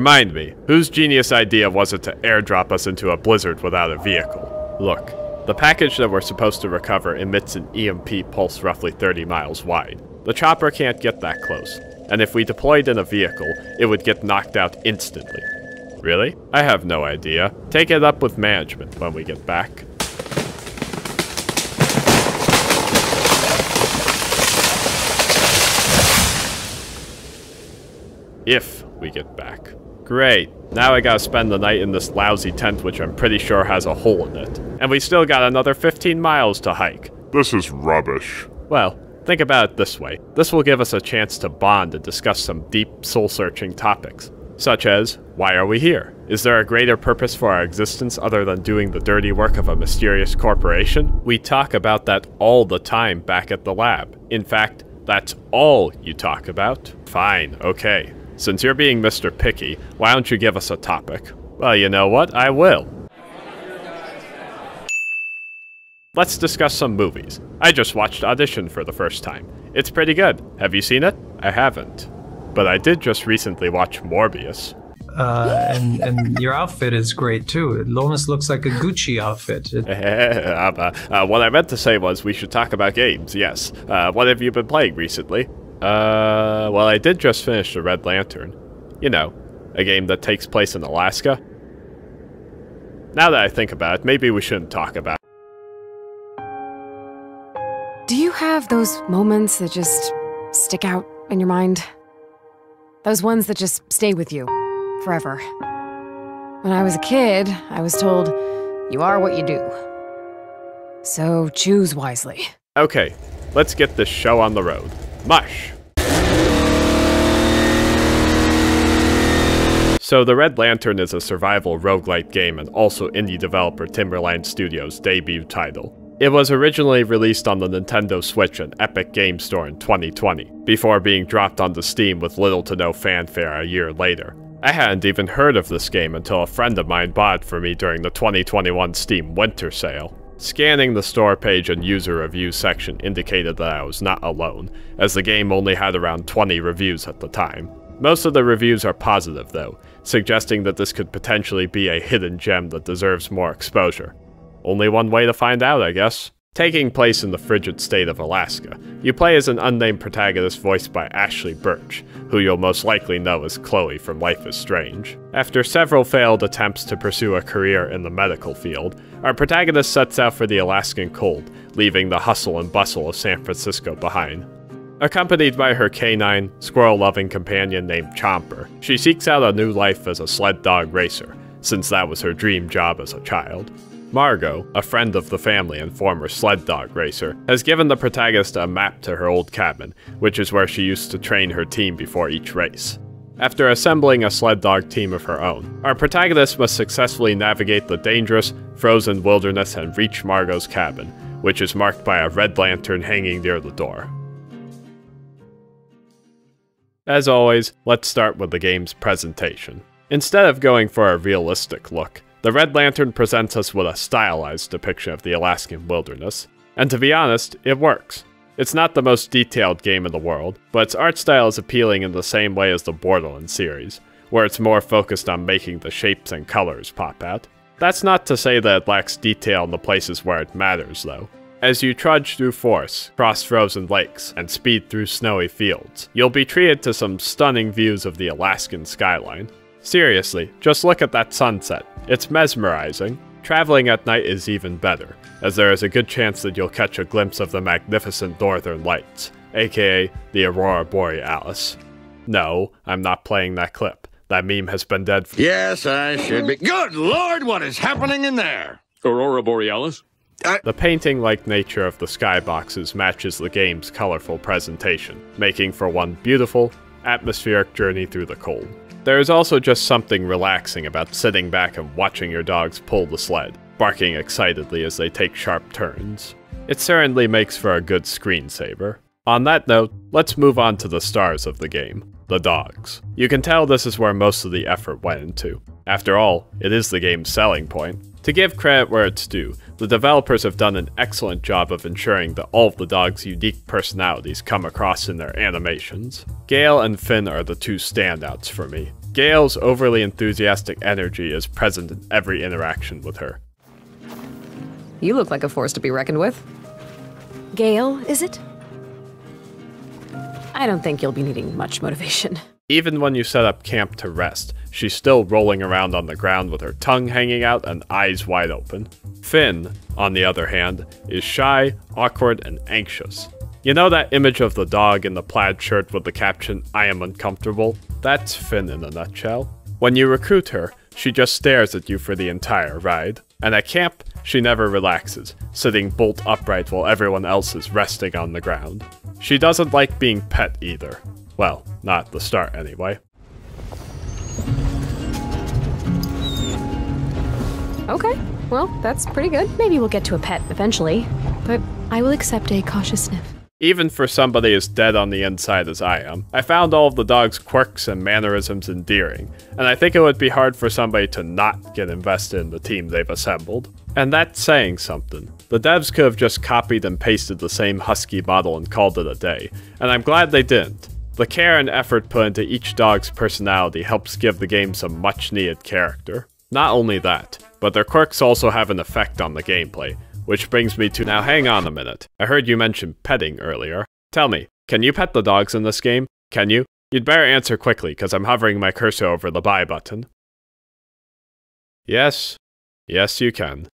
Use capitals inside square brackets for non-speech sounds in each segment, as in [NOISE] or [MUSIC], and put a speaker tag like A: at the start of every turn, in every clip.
A: Remind me, whose genius idea was it to airdrop us into a blizzard without a vehicle? Look, the package that we're supposed to recover emits an EMP pulse roughly 30 miles wide. The chopper can't get that close, and if we deployed in a vehicle, it would get knocked out instantly. Really? I have no idea. Take it up with management when we get back. If we get back. Great. Now I gotta spend the night in this lousy tent which I'm pretty sure has a hole in it. And we still got another 15 miles to hike.
B: This is rubbish.
A: Well, think about it this way. This will give us a chance to bond and discuss some deep, soul-searching topics. Such as, why are we here? Is there a greater purpose for our existence other than doing the dirty work of a mysterious corporation? We talk about that all the time back at the lab. In fact, that's all you talk about? Fine, okay. Since you're being Mr. Picky, why don't you give us a topic? Well, you know what? I will. Let's discuss some movies. I just watched Audition for the first time. It's pretty good. Have you seen it? I haven't. But I did just recently watch Morbius.
C: Uh, and and your outfit is great too. It almost looks like a Gucci outfit. It, [LAUGHS]
A: uh, uh, what I meant to say was we should talk about games, yes. Uh, what have you been playing recently? Uh, well, I did just finish The Red Lantern. You know, a game that takes place in Alaska. Now that I think about it, maybe we shouldn't talk about it.
D: Do you have those moments that just stick out in your mind? Those ones that just stay with you forever. When I was a kid, I was told, you are what you do. So choose wisely.
A: Okay, let's get this show on the road. Mush! So The Red Lantern is a survival roguelite game and also indie developer Timberline Studios' debut title. It was originally released on the Nintendo Switch and Epic Game Store in 2020, before being dropped onto Steam with little to no fanfare a year later. I hadn't even heard of this game until a friend of mine bought it for me during the 2021 Steam Winter Sale. Scanning the store page and user review section indicated that I was not alone, as the game only had around 20 reviews at the time. Most of the reviews are positive though, suggesting that this could potentially be a hidden gem that deserves more exposure. Only one way to find out, I guess. Taking place in the frigid state of Alaska, you play as an unnamed protagonist voiced by Ashly Burch, who you'll most likely know as Chloe from Life is Strange. After several failed attempts to pursue a career in the medical field, our protagonist sets out for the Alaskan cold, leaving the hustle and bustle of San Francisco behind. Accompanied by her canine, squirrel loving companion named Chomper, she seeks out a new life as a sled dog racer, since that was her dream job as a child. Margot, a friend of the family and former sled dog racer, has given the protagonist a map to her old cabin, which is where she used to train her team before each race. After assembling a sled dog team of her own, our protagonist must successfully navigate the dangerous, frozen wilderness and reach Margot's cabin, which is marked by a red lantern hanging near the door. As always, let's start with the game's presentation. Instead of going for a realistic look, the Red Lantern presents us with a stylized depiction of the Alaskan wilderness. And to be honest, it works. It's not the most detailed game in the world, but its art style is appealing in the same way as the Borderlands series, where it's more focused on making the shapes and colors pop out. That's not to say that it lacks detail in the places where it matters, though. As you trudge through forests, cross frozen lakes, and speed through snowy fields, you'll be treated to some stunning views of the Alaskan skyline. Seriously, just look at that sunset. It's mesmerizing. Traveling at night is even better, as there is a good chance that you'll catch a glimpse of the magnificent northern lights, aka the Aurora Borealis. No, I'm not playing that clip. That meme has been dead for-
E: Yes, I should be. Good lord, what is happening in there?
F: Aurora Borealis?
A: The painting-like nature of the skyboxes matches the game's colorful presentation, making for one beautiful, atmospheric journey through the cold. There is also just something relaxing about sitting back and watching your dogs pull the sled, barking excitedly as they take sharp turns. It certainly makes for a good screensaver. On that note, let's move on to the stars of the game, the dogs. You can tell this is where most of the effort went into. After all, it is the game's selling point. To give credit where it's due, the developers have done an excellent job of ensuring that all of the dogs' unique personalities come across in their animations. Gale and Finn are the two standouts for me. Gale's overly enthusiastic energy is present in every interaction with her.
B: You look like a force to be reckoned with.
D: Gale, is it? I don't think you'll be needing much motivation.
A: Even when you set up camp to rest, she's still rolling around on the ground with her tongue hanging out and eyes wide open. Finn, on the other hand, is shy, awkward, and anxious. You know that image of the dog in the plaid shirt with the caption, I am uncomfortable? That's Finn in a nutshell. When you recruit her, she just stares at you for the entire ride. And at camp, she never relaxes, sitting bolt upright while everyone else is resting on the ground. She doesn't like being pet either. Well, not the start anyway.
D: Okay, well, that's pretty good. Maybe we'll get to a pet eventually, but I will accept a cautious sniff.
A: Even for somebody as dead on the inside as I am, I found all of the dog's quirks and mannerisms endearing, and I think it would be hard for somebody to not get invested in the team they've assembled. And that's saying something. The devs could have just copied and pasted the same Husky model and called it a day, and I'm glad they didn't. The care and effort put into each dog's personality helps give the game some much needed character. Not only that, but their quirks also have an effect on the gameplay, which brings me to now hang on a minute. I heard you mention petting earlier. Tell me, can you pet the dogs in this game? Can you? You'd better answer quickly, because I'm hovering my cursor over the buy button. Yes. Yes, you can.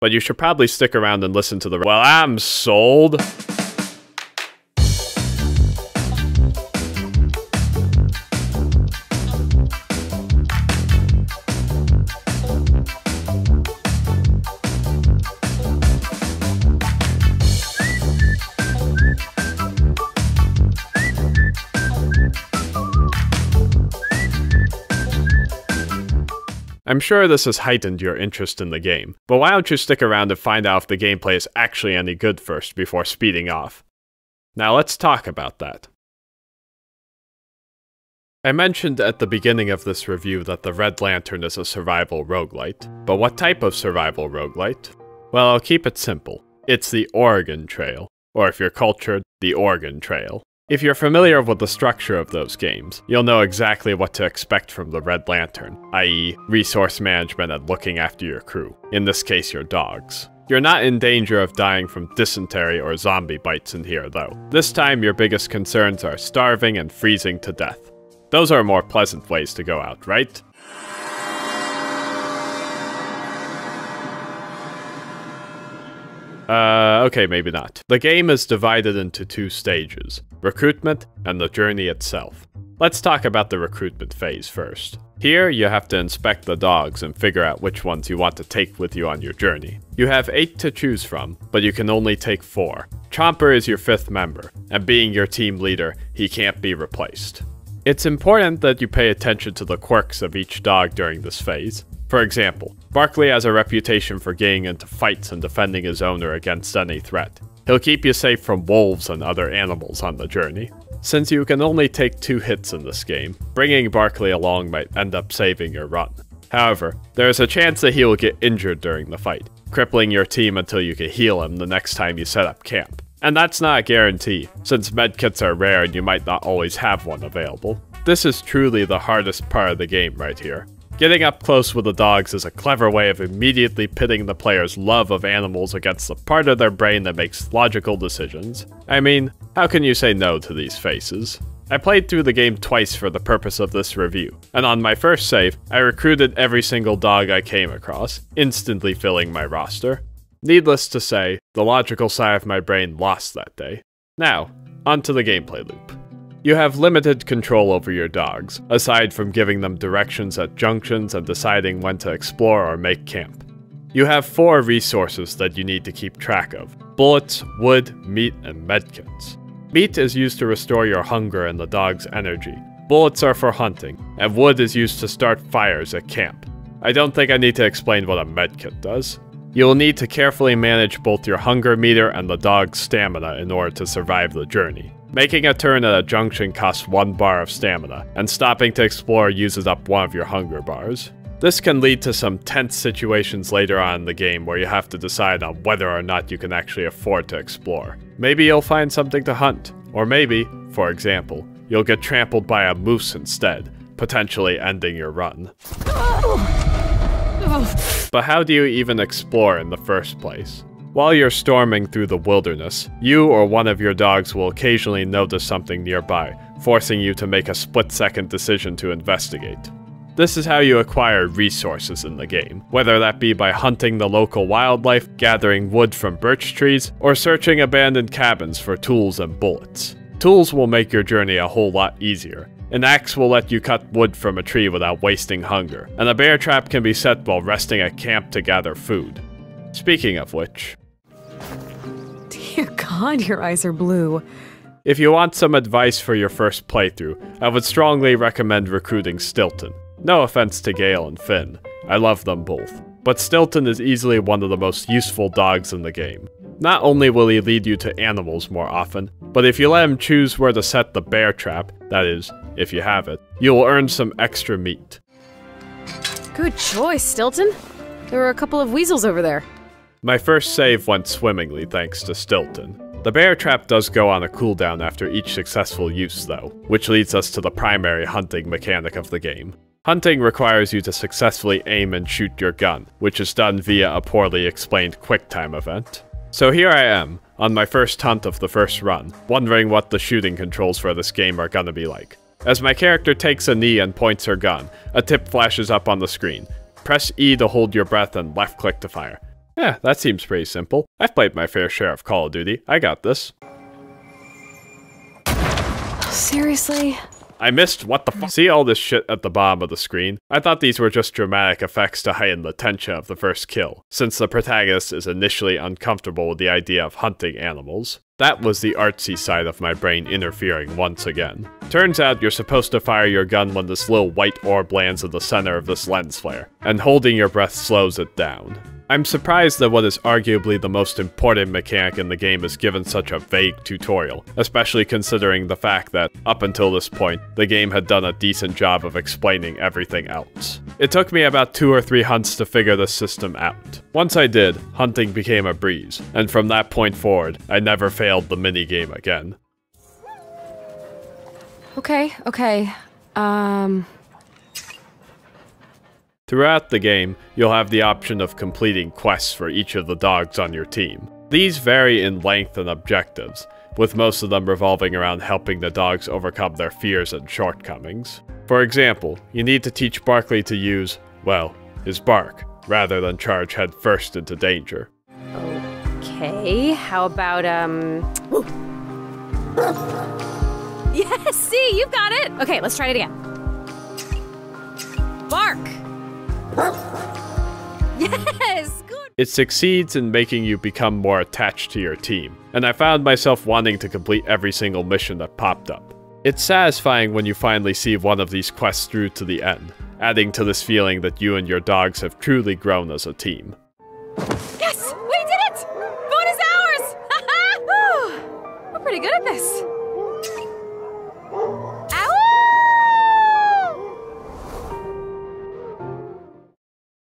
A: But you should probably stick around and listen to the- Well, I'm sold! I'm sure this has heightened your interest in the game, but why don't you stick around and find out if the gameplay is actually any good first before speeding off? Now let's talk about that. I mentioned at the beginning of this review that the Red Lantern is a survival roguelite, but what type of survival roguelite? Well, I'll keep it simple. It's the Oregon Trail, or if you're cultured, the Oregon Trail. If you're familiar with the structure of those games, you'll know exactly what to expect from the Red Lantern, i.e., resource management and looking after your crew, in this case your dogs. You're not in danger of dying from dysentery or zombie bites in here though. This time your biggest concerns are starving and freezing to death. Those are more pleasant ways to go out, right? Uh, okay, maybe not. The game is divided into two stages, recruitment and the journey itself. Let's talk about the recruitment phase first. Here, you have to inspect the dogs and figure out which ones you want to take with you on your journey. You have 8 to choose from, but you can only take 4. Chomper is your 5th member, and being your team leader, he can't be replaced. It's important that you pay attention to the quirks of each dog during this phase. For example, Barkley has a reputation for getting into fights and defending his owner against any threat. He'll keep you safe from wolves and other animals on the journey. Since you can only take two hits in this game, bringing Barkley along might end up saving your run. However, there is a chance that he will get injured during the fight, crippling your team until you can heal him the next time you set up camp. And that's not a guarantee, since medkits are rare and you might not always have one available. This is truly the hardest part of the game right here. Getting up close with the dogs is a clever way of immediately pitting the player's love of animals against the part of their brain that makes logical decisions. I mean, how can you say no to these faces? I played through the game twice for the purpose of this review, and on my first save, I recruited every single dog I came across, instantly filling my roster. Needless to say, the logical side of my brain lost that day. Now, onto the gameplay loop. You have limited control over your dogs, aside from giving them directions at junctions and deciding when to explore or make camp. You have four resources that you need to keep track of bullets, wood, meat, and medkits. Meat is used to restore your hunger and the dog's energy. Bullets are for hunting, and wood is used to start fires at camp. I don't think I need to explain what a medkit does. You will need to carefully manage both your hunger meter and the dog's stamina in order to survive the journey. Making a turn at a junction costs one bar of stamina, and stopping to explore uses up one of your hunger bars. This can lead to some tense situations later on in the game where you have to decide on whether or not you can actually afford to explore. Maybe you'll find something to hunt, or maybe, for example, you'll get trampled by a moose instead, potentially ending your run. [GASPS] But how do you even explore in the first place? While you're storming through the wilderness, you or one of your dogs will occasionally notice something nearby, forcing you to make a split second decision to investigate. This is how you acquire resources in the game, whether that be by hunting the local wildlife, gathering wood from birch trees, or searching abandoned cabins for tools and bullets. Tools will make your journey a whole lot easier. An axe will let you cut wood from a tree without wasting hunger, and a bear trap can be set while resting at camp to gather food. Speaking of which, [LAUGHS]
D: Dear God, your eyes are blue.
A: if you want some advice for your first playthrough, I would strongly recommend recruiting Stilton. No offense to Gale and Finn, I love them both, but Stilton is easily one of the most useful dogs in the game. Not only will he lead you to animals more often, but if you let him choose where to set the bear trap, that is, if you have it, you will earn some extra meat.
D: Good choice, Stilton. There were a couple of weasels over there.
A: My first save went swimmingly thanks to Stilton. The bear trap does go on a cooldown after each successful use though, which leads us to the primary hunting mechanic of the game. Hunting requires you to successfully aim and shoot your gun, which is done via a poorly explained QuickTime event. So here I am, on my first hunt of the first run, wondering what the shooting controls for this game are gonna be like. As my character takes a knee and points her gun, a tip flashes up on the screen. Press E to hold your breath and left click to fire. Yeah, that seems pretty simple. I've played my fair share of Call of Duty. I got this.
D: Seriously?
A: I missed what the fuck? See all this shit at the bottom of the screen? I thought these were just dramatic effects to heighten the tension of the first kill, since the protagonist is initially uncomfortable with the idea of hunting animals. That was the artsy side of my brain interfering once again. Turns out you're supposed to fire your gun when this little white orb lands in the center of this lens flare, and holding your breath slows it down. I'm surprised that what is arguably the most important mechanic in the game is given such a vague tutorial, especially considering the fact that, up until this point, the game had done a decent job of explaining everything else. It took me about two or three hunts to figure this system out. Once I did, hunting became a breeze, and from that point forward, I never failed the minigame again.
D: Okay, okay. Um,
A: Throughout the game, you'll have the option of completing quests for each of the dogs on your team. These vary in length and objectives, with most of them revolving around helping the dogs overcome their fears and shortcomings. For example, you need to teach Barkley to use, well, his bark, rather than charge headfirst into danger.
D: okay. How about, um. [GASPS] yes, see, you've got it. Okay, let's try it again. Bark. Yes, good.
A: It succeeds in making you become more attached to your team, and I found myself wanting to complete every single mission that popped up. It's satisfying when you finally see one of these quests through to the end, adding to this feeling that you and your dogs have truly grown as a team.
D: Yes,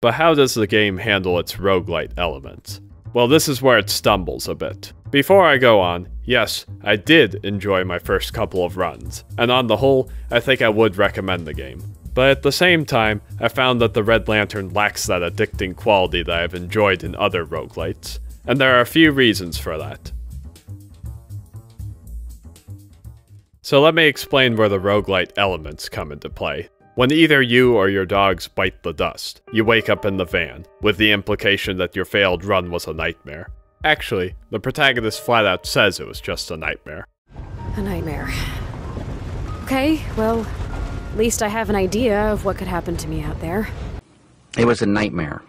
A: But how does the game handle its roguelite elements? Well, this is where it stumbles a bit. Before I go on, yes, I did enjoy my first couple of runs, and on the whole, I think I would recommend the game. But at the same time, I found that the Red Lantern lacks that addicting quality that I've enjoyed in other roguelites, and there are a few reasons for that. So let me explain where the roguelite elements come into play. When either you or your dogs bite the dust, you wake up in the van, with the implication that your failed run was a nightmare. Actually, the protagonist flat out says it was just a nightmare.
D: A nightmare. Okay, well, at least I have an idea of what could happen to me out there.
F: It was a nightmare.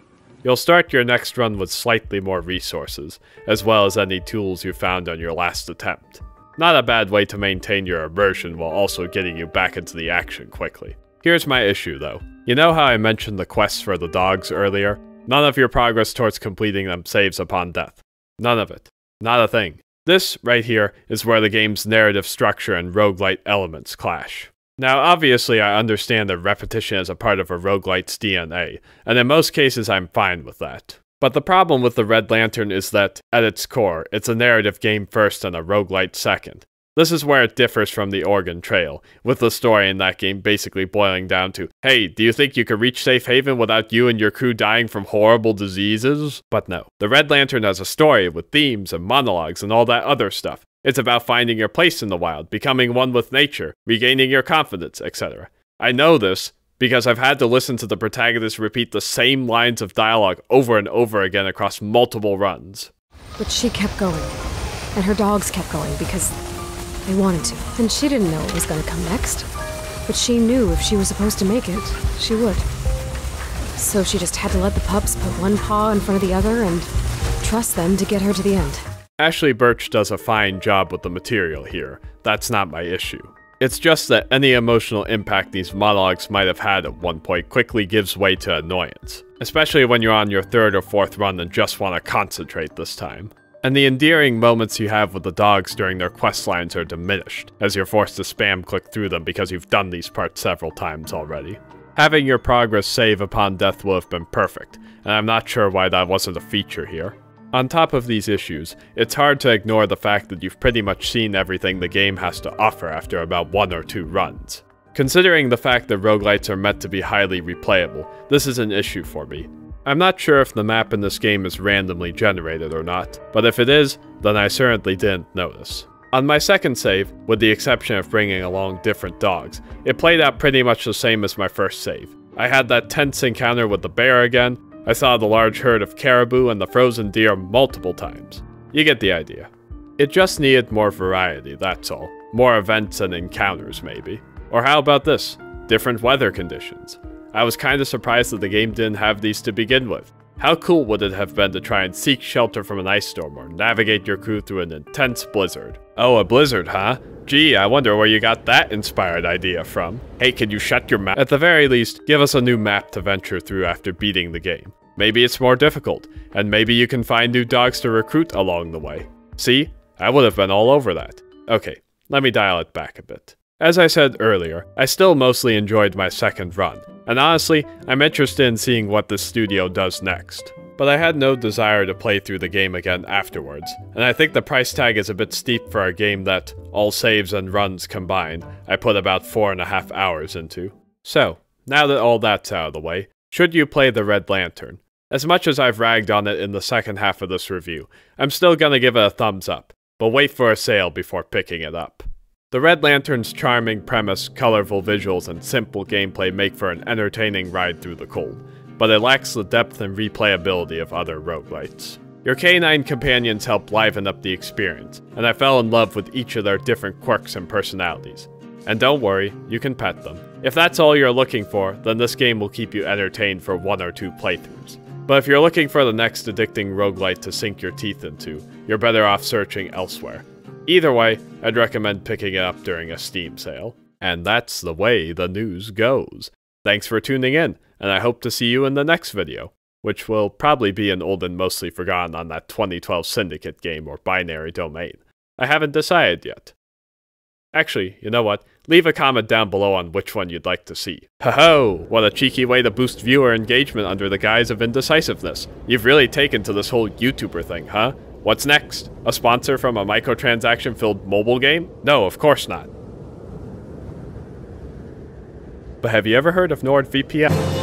A: You'll start your next run with slightly more resources, as well as any tools you found on your last attempt. Not a bad way to maintain your immersion while also getting you back into the action quickly. Here's my issue though. You know how I mentioned the quests for the dogs earlier? None of your progress towards completing them saves upon death. None of it. Not a thing. This, right here, is where the game's narrative structure and roguelite elements clash. Now, obviously, I understand that repetition is a part of a roguelite's DNA, and in most cases, I'm fine with that. But the problem with the Red Lantern is that, at its core, it's a narrative game first and a roguelite second. This is where it differs from the Oregon Trail, with the story in that game basically boiling down to hey, do you think you could reach Safe Haven without you and your crew dying from horrible diseases? But no. The Red Lantern has a story with themes and monologues and all that other stuff. It's about finding your place in the wild, becoming one with nature, regaining your confidence, etc. I know this because I've had to listen to the protagonist repeat the same lines of dialogue over and over again across multiple runs.
D: But she kept going. And her dogs kept going because they wanted to. And she didn't know what was gonna come next. But she knew if she was supposed to make it, she would. So she just had to let the pups put one paw in front of the other and trust them to get her to the end.
A: Ashly Burch does a fine job with the material here. That's not my issue. It's just that any emotional impact these monologues might have had at one point quickly gives way to annoyance, especially when you're on your third or fourth run and just want to concentrate this time. And the endearing moments you have with the dogs during their quest lines are diminished, as you're forced to spam click through them because you've done these parts several times already. Having your progress save upon death would have been perfect, and I'm not sure why that wasn't a feature here. On top of these issues, it's hard to ignore the fact that you've pretty much seen everything the game has to offer after about one or two runs. Considering the fact that roguelites are meant to be highly replayable, this is an issue for me. I'm not sure if the map in this game is randomly generated or not, but if it is, then I certainly didn't notice. On my second save, with the exception of bringing along different dogs, it played out pretty much the same as my first save. I had that tense encounter with the bear again, I saw the large herd of caribou and the frozen deer multiple times. You get the idea. It just needed more variety, that's all. More events and encounters, maybe. Or how about this? Different weather conditions. I was kinda surprised that the game didn't have these to begin with. How cool would it have been to try and seek shelter from an ice storm or navigate your crew through an intense blizzard? Oh, a blizzard, huh? Gee, I wonder where you got that inspired idea from. Hey, can you shut your mouth? At the very least, give us a new map to venture through after beating the game. Maybe it's more difficult, and maybe you can find new dogs to recruit along the way. See? I would have been all over that. Okay, let me dial it back a bit. As I said earlier, I still mostly enjoyed my second run, and honestly, I'm interested in seeing what this studio does next. But I had no desire to play through the game again afterwards, and I think the price tag is a bit steep for a game that, all saves and runs combined, I put about four and a half hours into. So, now that all that's out of the way, should you play the Red Lantern? As much as I've ragged on it in the second half of this review, I'm still gonna give it a thumbs up, but wait for a sale before picking it up. The Red Lantern's charming premise, colorful visuals, and simple gameplay make for an entertaining ride through the cold, but it lacks the depth and replayability of other roguelites. Your canine companions help liven up the experience, and I fell in love with each of their different quirks and personalities. And don't worry, you can pet them. If that's all you're looking for, then this game will keep you entertained for one or two playthroughs. But if you're looking for the next addicting roguelite to sink your teeth into, you're better off searching elsewhere. Either way, I'd recommend picking it up during a Steam sale. And that's the way the news goes. Thanks for tuning in, and I hope to see you in the next video, which will probably be an old and mostly forgotten on that 2012 Syndicate game or binary domain. I haven't decided yet. Actually, you know what? Leave a comment down below on which one you'd like to see. Ho ho! What a cheeky way to boost viewer engagement under the guise of indecisiveness. You've really taken to this whole YouTuber thing, huh? What's next? A sponsor from a microtransaction filled mobile game? No, of course not. But have you ever heard of NordVPN?